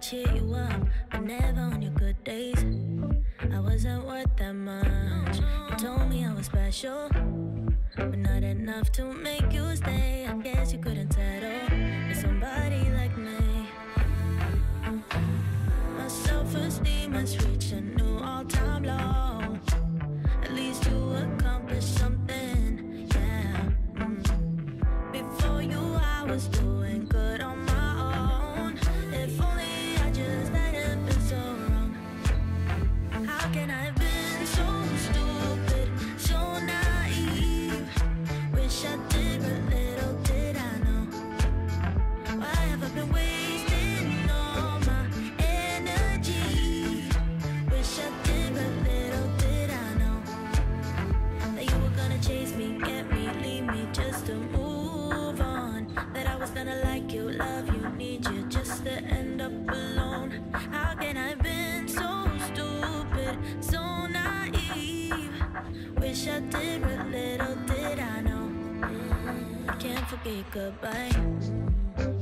cheer you up, but never on your good days. Goodbye.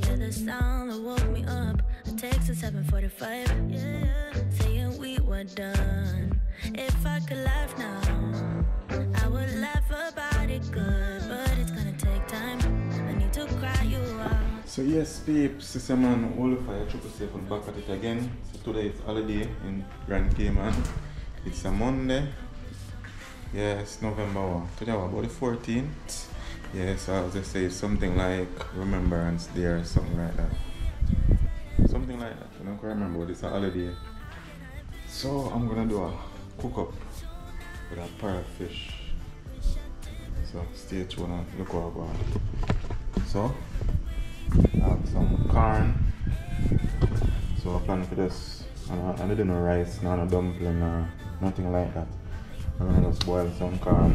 Hear the sound that woke me up. A text at 7:45. Yeah, saying we were done. If I could laugh now, I would laugh about it good, but it's gonna take time. I need to cry you out. So yes, peeps, is a man fire triple seven back at it again. So today is holiday in Grand Cayman. It's a Monday. Yes, November what? Today what, about the 14th. Yes, I'll just say something like Remembrance Day or something like that. Something like that. I don't quite remember, but it's a holiday. So I'm gonna do a cook up with a parrot fish. So stay tuned and uh, look what I got. So I have some corn. So I plan for this. I, I didn't know rice, not a dumpling or nothing like that. I'm gonna just boil some corn.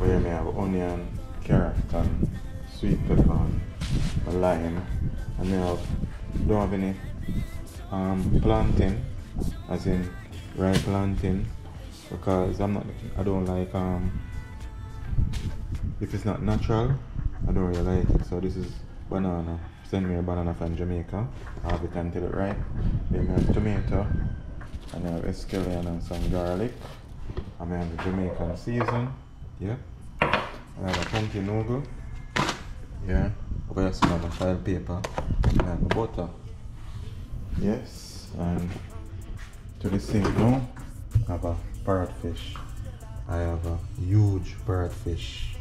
Where me have onion, carrot and sweet a lime. And then I have, don't have any um, plantain, as in ripe plantain, because I'm not, I don't like um, if it's not natural, I don't really like it. So this is banana. Send me a banana from Jamaica. I have it until it ripe. Then I have tomato, and I have escallion and some garlic. And I have the Jamaican season. Yeah. I have a punky noodle. Yeah. Some file paper. Have butter. Yes. And to the sink now, I have a parrotfish. I have a huge parrotfish.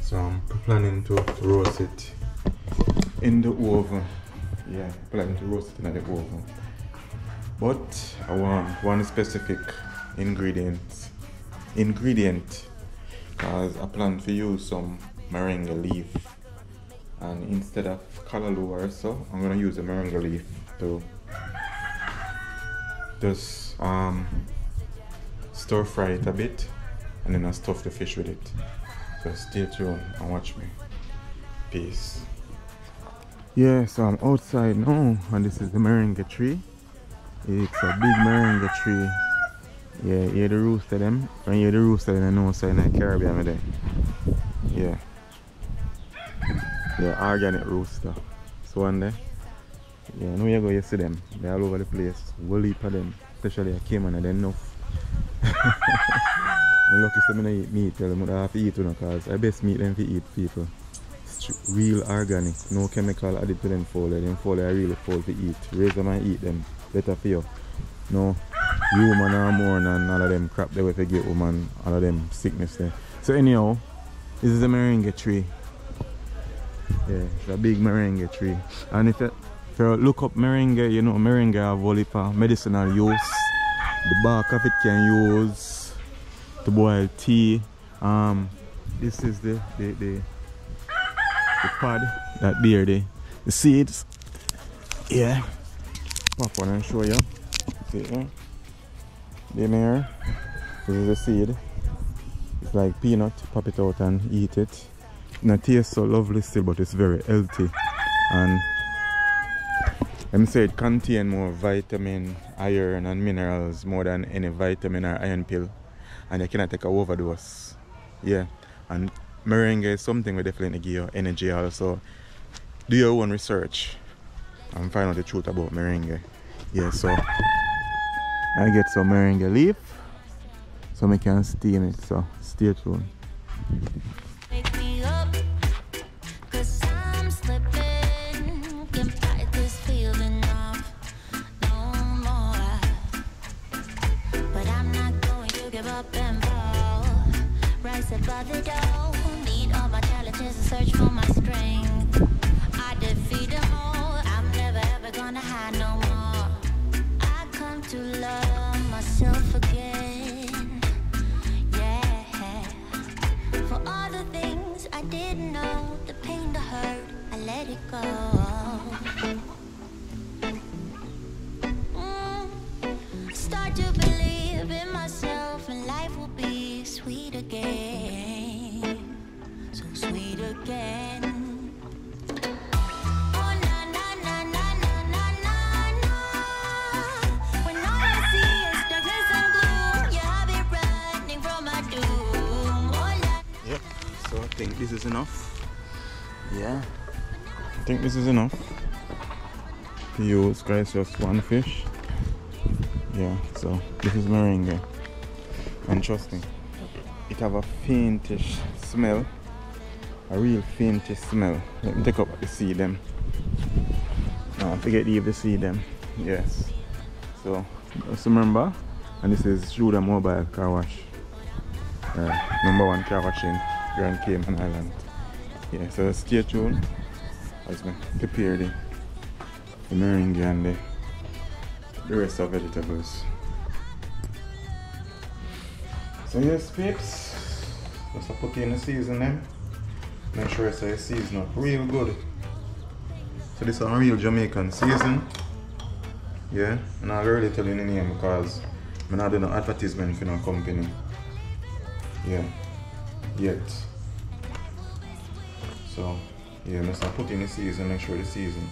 So I'm planning to roast it in the oven. Yeah, planning to roast it in the oven. But I want one specific ingredient. Ingredient. Because I plan to use some moringa leaf. And instead of callaloo or so, I'm gonna use the moringa leaf to just um stir fry it a bit and then I stuff the fish with it. So stay tuned and watch me. Peace. Yeah, so I'm outside now and this is the moringa tree. It's a big moringa tree. Yeah, hear the rooster them. When you hear the rooster then you know so in the Caribbean them. Yeah. Yeah, organic rooster. So one there. Yeah, now you go you see them. They're all over the place. We'll heap of them. Especially a Cayman and then enough. I'm lucky to me eat meat, tell them I have to eat one because I best meat them to eat people. Real organic, no chemical added to them food. Them food are really full to eat. Raise them and eat them. Better for you. No human hormone and all of them crap they will get woman, all of them sickness there. So anyhow, this is a moringa tree. Yeah, it's a big moringa tree. And if you, if you look up moringa, you know moringa have all heap of medicinal use. The bark of it can use to boil tea. Um, this is the the, the, the pod that there the, the seeds. Yeah. Pop one and show you. See yeah? Them here. This is the seed. It's like peanut. Pop it out and eat it. It tastes so lovely still, but it's very healthy. And them say it contain more vitamin, iron and minerals more than any vitamin or iron pill. And you cannot take a overdose. Yeah. And moringa is something we definitely give you energy also. Do your own research. and find out the truth about moringa. Yeah, so I get some moringa leaf so I can steam it. So stay tuned. call. Think this is enough. To use guys just one fish. Yeah, so this is moringa And trust me, it have a faintish smell. A real faintish smell. Let me take up the see them. No, forget to leave see them. Yes. So just remember, and this is Shuda Mobile Car Wash uh, number one car wash in Grand Cayman Island. Yeah, so stay tuned we prepare the, the moringa and the, the rest of vegetables. So yes, peeps, just put in the seasoning. Eh? Make sure it's season up real good. So this is a real Jamaican season. Yeah, and I'll already tell you the name because I'm not doing no advertisement for no company. Yeah. Yet. So yeah, let's not put in the season, make sure the season.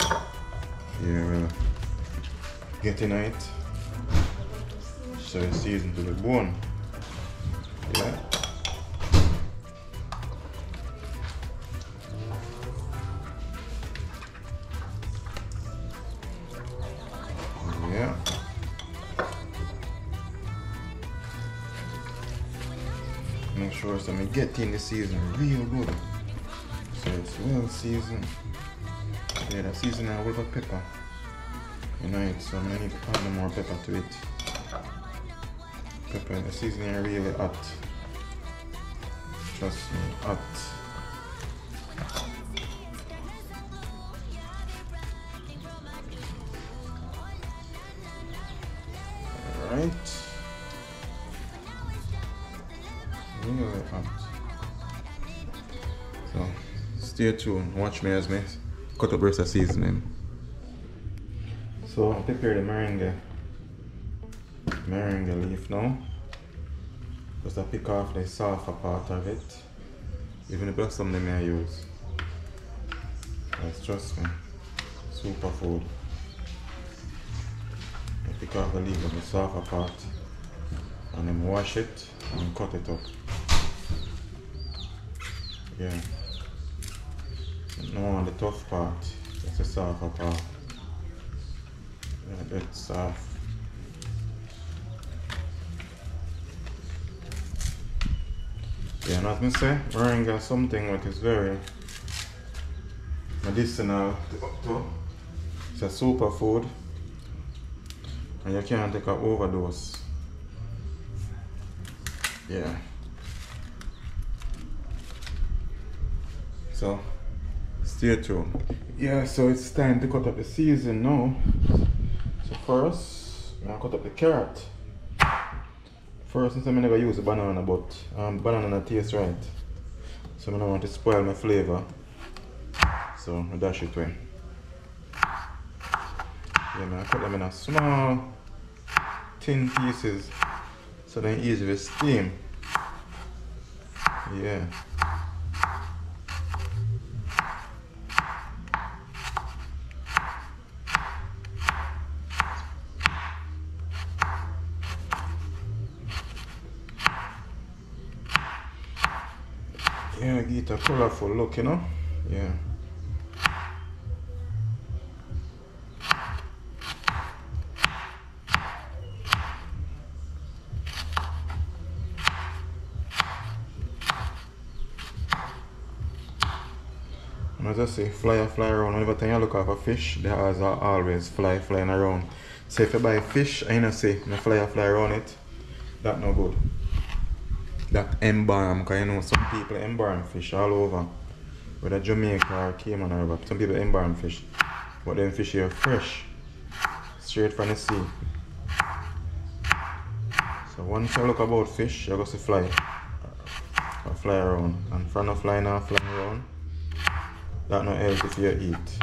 Yeah, well, getting it. So it's season to the bone. Sure so me get in the season real good. So it's well seasoned. Yeah, the seasoning with a pepper. You know it, so i'm need to add more pepper to it. Pepper, the seasoning really hot. Trust me, hot. Stay tuned, watch me as me cut up rest of seasoning. So I prepare the moringa moringa leaf now. Just to pick off the softer part of it. Even the blossom them I use. That's trust me. Super food. I pick off the leaf of the softer part and then wash it and cut it up. Yeah. No, the tough part. That's the softer part. Yeah, that's soft. Yeah, as me say, moringa something that is very medicinal. It's a superfood and you can't take an overdose. Yeah. So stay tuned. Yeah, so it's time to cut up the season now. So first, I'm gonna cut up the carrot. First, since I never use a banana, but um, banana not taste right. So I don't want to spoil my flavor. So I dash it in. Yeah, man, I cut them in a small, thin pieces so they're easy to steam. Yeah. yeah, get a colorful look, you know? Yeah. As I say, fly fly around. Whenever time you look up a fish, the eyes are always fly flying around. So if you buy fish and you know say, no fly fly around it, that no good. That embalm, because you know some people embalm fish all over. Whether Jamaica or Cayman or whatever. Some people embalm fish. But them fish here fresh. Straight from the sea. So once you look about fish, you're going to fly. Or fly around. And from the fly now fly around, that no healthy for you eat.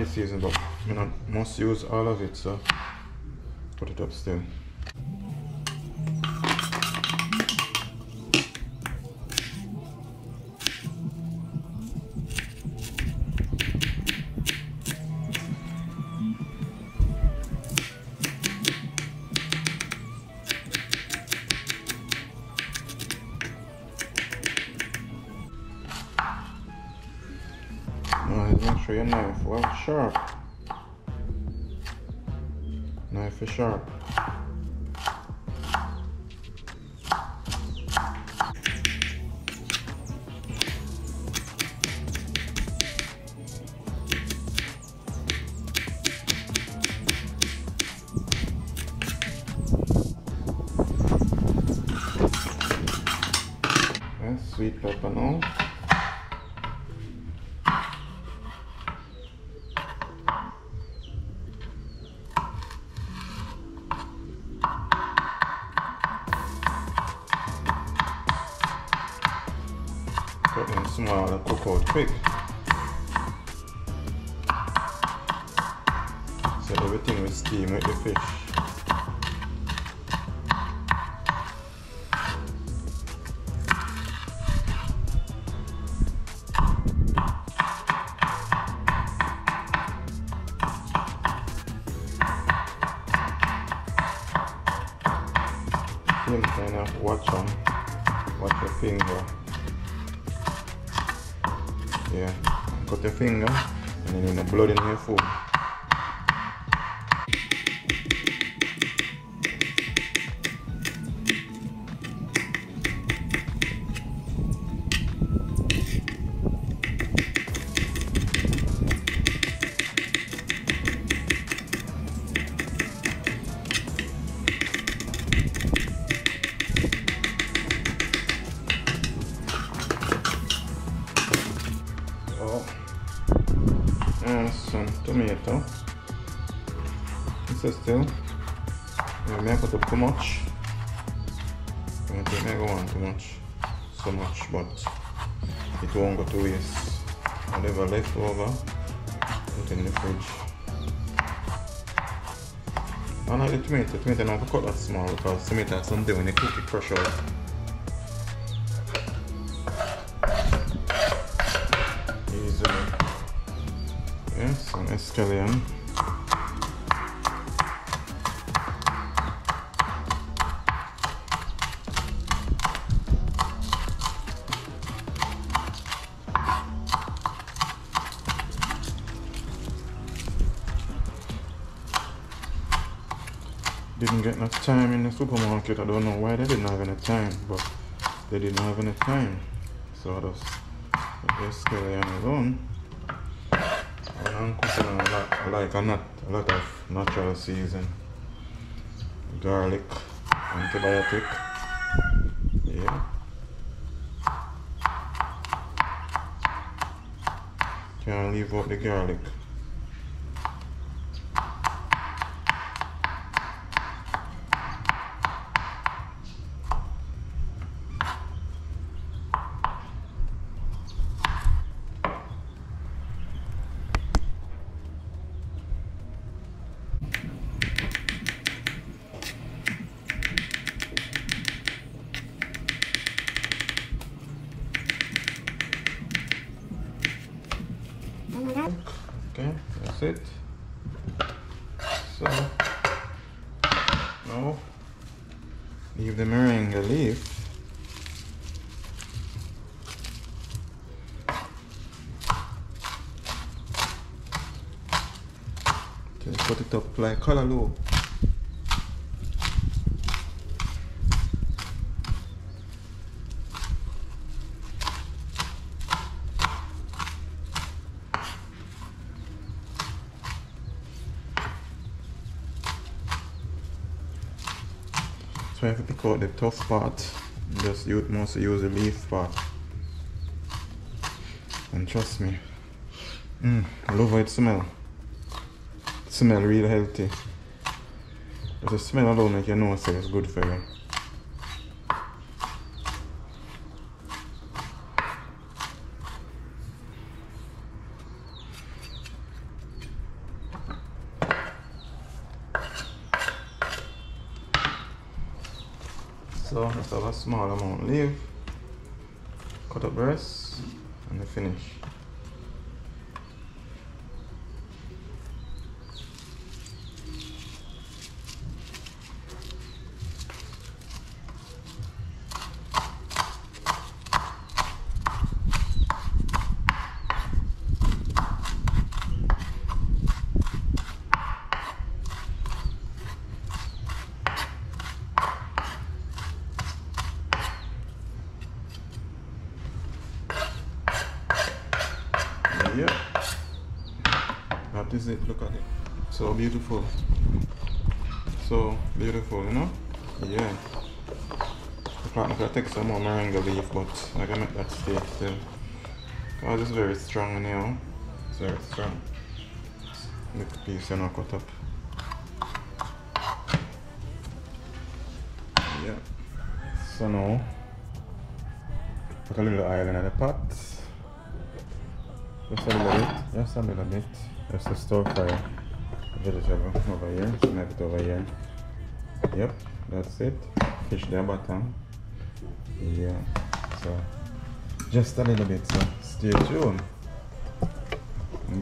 Of season, but I not must use all of it, so put it up still. Sweet pepper now. Tomato. Tomato not cut that small because tomato something when you cook it crush out. Didn't get enough time in the supermarket. I don't know why they didn't have any time, but they didn't have any time. So I just just scallion alone. And I'm cooking a lot, like a, nut, a lot of natural season. Garlic, antibiotic. Yeah. Can't leave out the garlic. Okay, that's it. So, now leave the moringa leaf. Okay, put it up like color. Out the tough part. Just use mostly use the leaf part. And trust me, mm, I love how it smell. Smell real healthy. But the smell alone make you know say it's good for you. So just have a small amount leave, cut up the rest, and the finish. Yeah. That is it. Look at it. So beautiful. So beautiful, you know? Yeah. The some more moringa leaf, but I can make that stay still. Cause it's very strong now. It's very strong. Little piece you know cut up. Yeah. So now put a little oil in the pot. Just a little bit, just a little bit. Just to stir fry vegetable over here. Snap it over here. Yep, that's it. Fish the bottom. Yeah. So just a little bit, so stay tuned.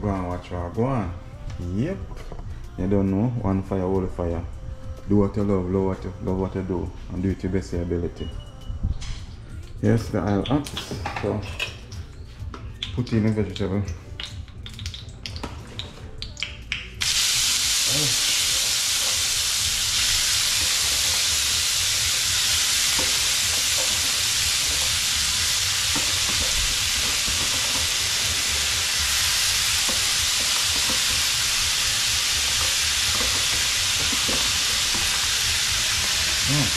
Go and watch I go on. Yep. You don't know, one fire, all fire. Do what you love, love what you love what you do, and do it to your best ability. Yes, the oil hot. So put in the vegetable. Mm.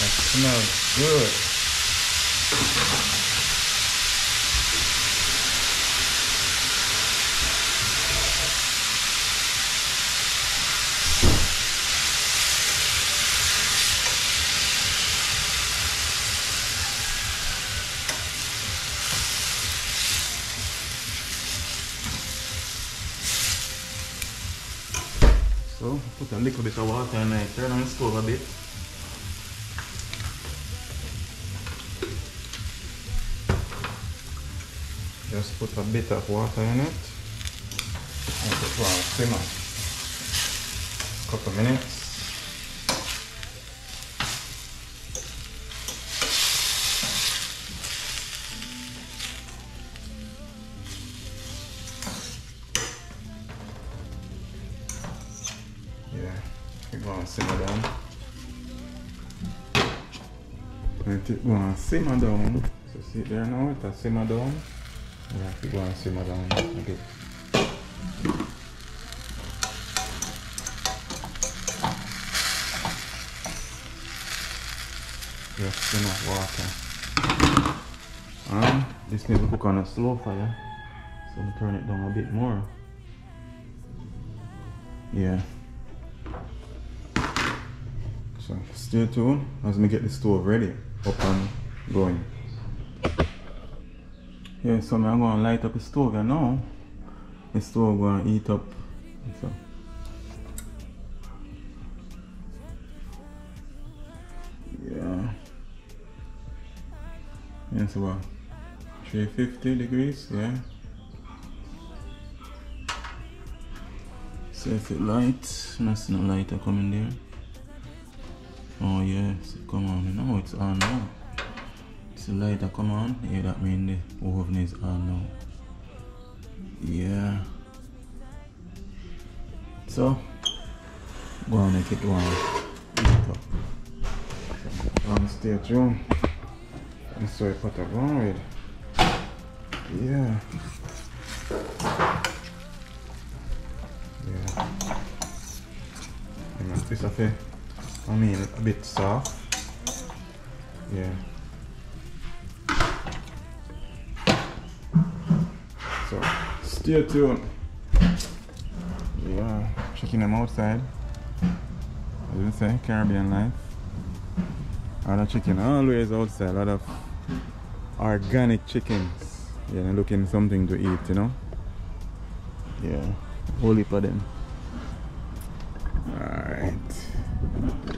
That smells good. So put a little bit of water in it, turn on the stove a bit. Just put a bit of water in it and put on simmer. a Couple minutes. Yeah, keep gonna simmer down. Let it go and simmer down. So see there now, it has simmer down. Yeah, keep going simmer down a bit. Just enough water. And eh? um, this needs to cook on a slow fire. So I'm turn it down a bit more. Yeah. So stay tuned as me get the stove ready, up and going. Yeah, so I'm gonna light up the stove here now. The stove gonna heat up. So. Yeah. Yeah, it's about uh, 350 degrees, yeah. So if it light, that's no lighter coming there. Oh yes, come on, now it's on now. The lighter come on, yeah that means the oven is on now. Yeah. So, go on make it up. Um, stay tuned. And so I put a going with. Yeah. Yeah. And piece of it, I mean, a bit soft. Yeah. Stay. Yeah, checking them outside. As you say, Caribbean life. A lot of chicken always outside, a lot of organic chickens. Yeah, looking something to eat, you know? Yeah, holy of them. Alright.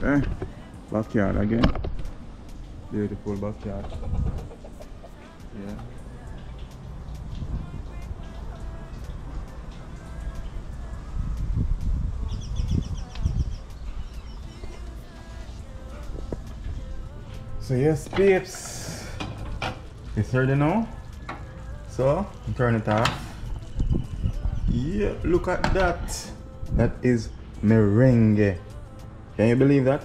Eh, backyard again. Beautiful backyard. Yeah. So yes, peeps. It's ready now. So turn it off. Yeah, look at that. That is moringa. Can you believe that?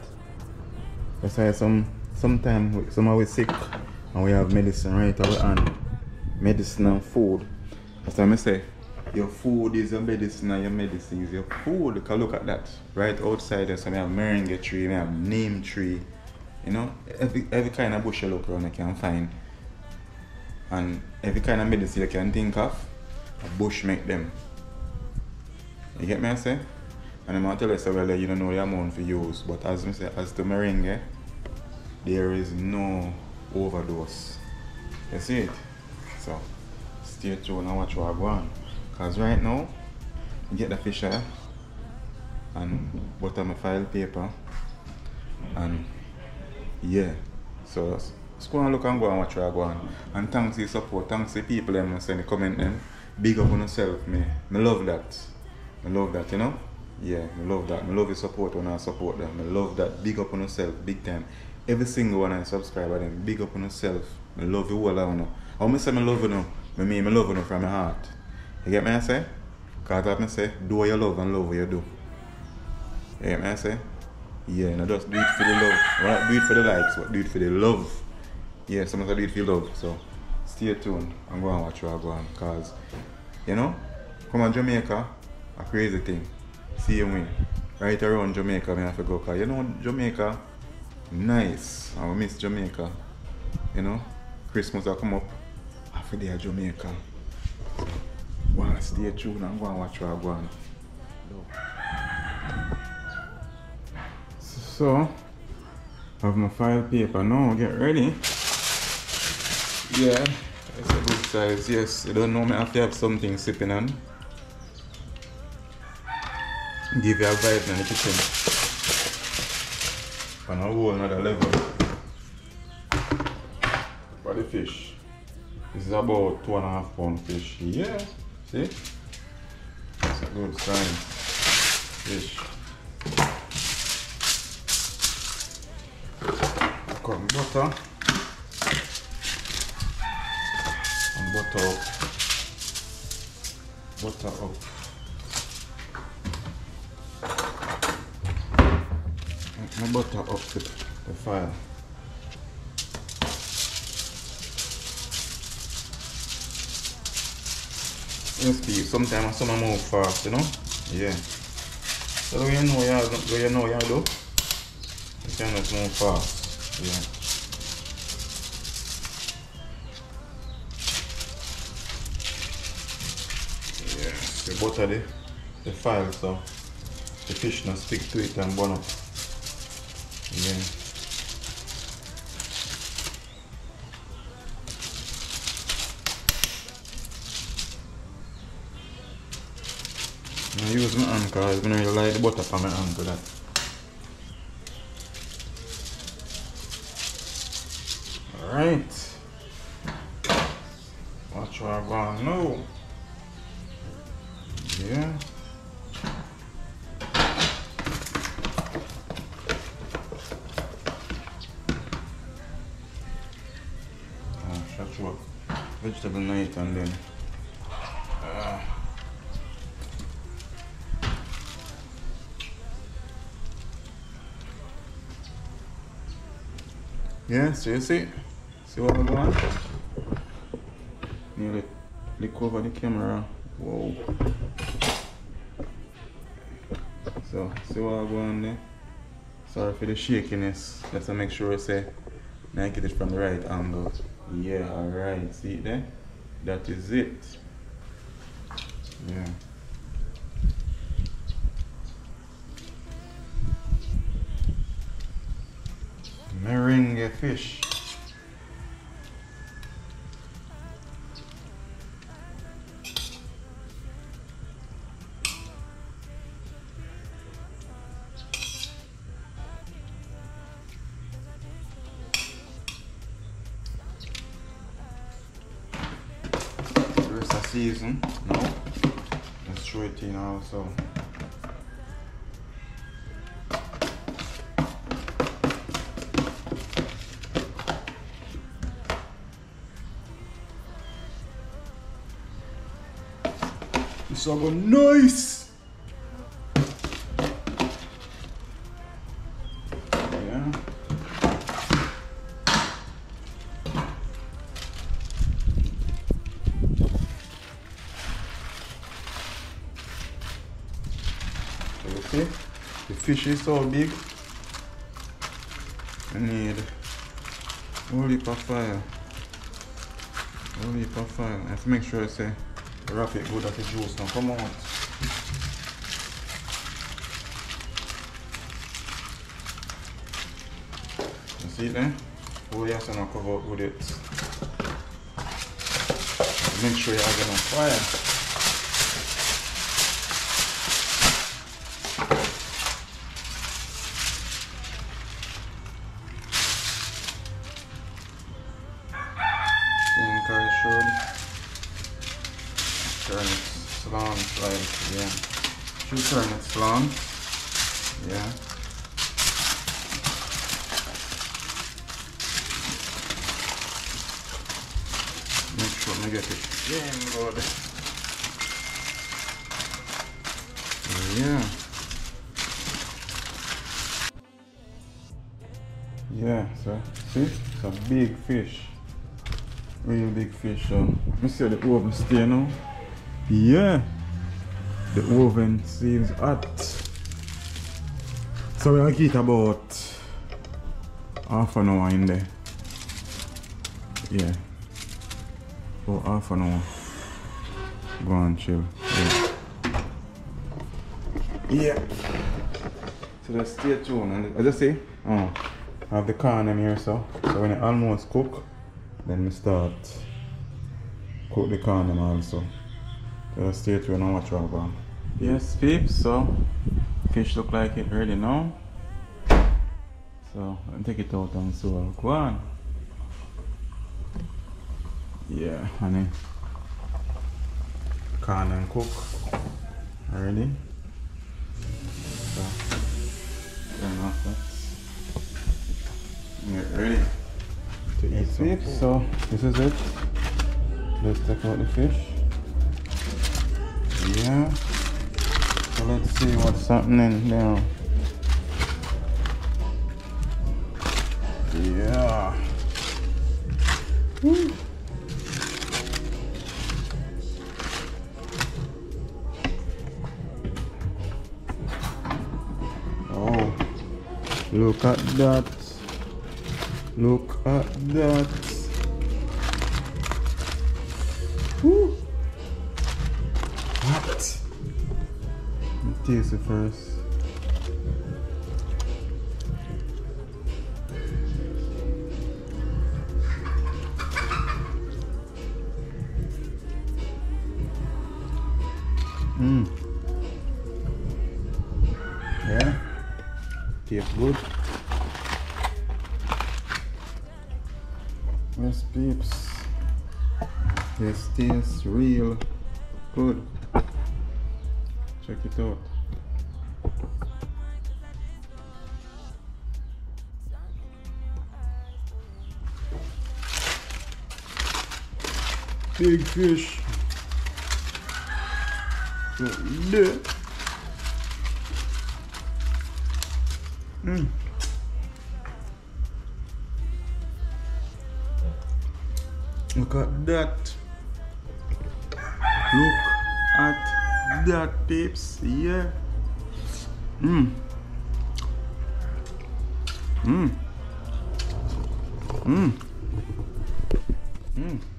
That's why some sometime some are we sick and we have medicine right away and medicine and food. That's why I say your food is your medicine and your medicine is your food. Look at that. Right outside there's some have moringa tree, we have neem tree. You know, every every kind of bush you look around you can find. And every kind of medicine you can think of, a bush make them. You get me I say? And I'm gonna tell you say well you don't know the amount for use, but as I say as to moringa, there is no overdose. You see it? So stay tuned and watch what I go on. Cause right now, you get the fish here and butter my file paper and yeah. So just go and look and go and watch I go on. And thanks to the support, thanks to people them send the comment them. Big up on yourself, me. Me love that. I love that, you know? Yeah, I love that. I love your support when I support them. I love that. Big up on yourself, big time. Every single one I subscribe to them, big up on yourself. I love you all I know. How me say I love you now? I mean I love you from my heart. You get me I say? Cause me say, do what you love and love what you do. You get me I say? Yeah, and I just do it for the love. Well, not do it for the likes, but do it for the love. Yeah, sometimes I do it for love. So stay tuned and go and watch what I go on. Cause, you know, come on Jamaica, a crazy thing. Same way. Right around Jamaica, I have to go. Cause you know, Jamaica, nice. I miss Jamaica. You know, Christmas will come up. After day Jamaica. Wanna stay tuned and go and watch what I go on. So, I have my file paper now, get ready. Yeah, it's a good size, yes. You don't know me have to have something sipping on. Give you a vibe in the kitchen. On a whole another level. For the fish. This is about two and a half pound fish. Yeah, see? it's a good sign. Fish. Butter. And butter up. Butter up. My butter up the, the fire. Yes, Steve. Sometimes some move fast, you know? Yeah. So you know you do you know you do? You can move fast. Yeah. Butter the, the file so the fish not stick to it and burn up. Yeah. I use my hand because I don't really like the butter from my hand to that. Vegetable night and then. Uh, yeah, so you see? See what I'm going? Nearly look over the camera. Whoa. So, see what I'm going there? Sorry for the shakiness. Let's make sure I say, now I get it from the right angle. Yeah, alright. See it there? That is it. Yeah. Moringa fish. Of season, no. Let's throw it in also. Will go nice. Is so big. I need heap of fire. Whole heap fire. I have to make sure I say wrap it good that the juice now come on. You see it there? Oh yes, and I'll cover up with it. Make sure you have enough fire. Should turn it slant. Yeah. Make sure I get it damn good. Yeah. Yeah, so see, it's a big fish. Real big fish. So let me see how the oven stay now. Yeah. The oven seems hot. So we're gonna keep about half an hour in there. Yeah. For half an hour. Go on chill. Yeah. yeah. So just stay tuned and as I say, oh, I have the corn in here so so when it almost cook then we start cook the corn also. So stay tuned and watch what going. Yes peeps, so fish look like it ready now. So I'll take it out and so I'll go on. Yeah, honey. Corn and cook. Already. So turn off that. Get ready to eat some. So this is it. Let's take out the fish. Yeah. Let's see what's happening now. Yeah. Woo. Oh, look at that. Look at that. Let me taste first. Fish. Mm. Look at that. Look at that, peeps. Yeah. Mmm. Mmm. Mmm. Mmm.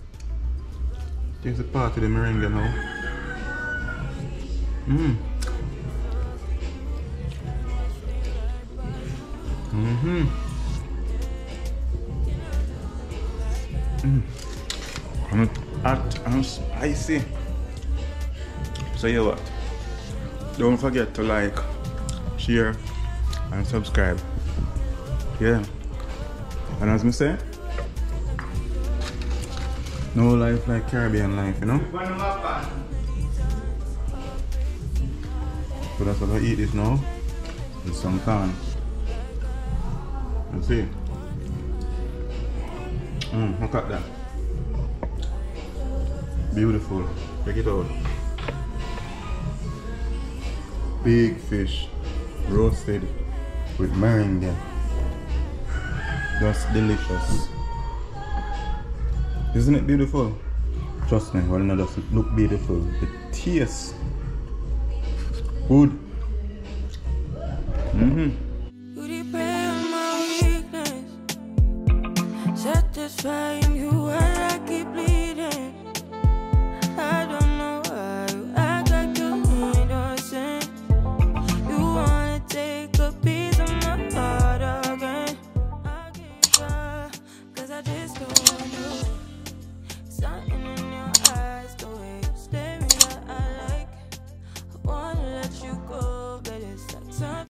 There's a part of the moringa now. Mmm. Mm-hmm. Mm. And hot and spicy. So you what? Don't forget to like, share, and subscribe. Yeah. And as me say, no life like Caribbean life, you know? So that's what I eat this now. With some corn. You see? Mmm, look at that. Beautiful. Check it out. Big fish roasted with moringa. Just delicious. Isn't it beautiful? Trust me, well not look beautiful. It tastes good. Mm-hmm.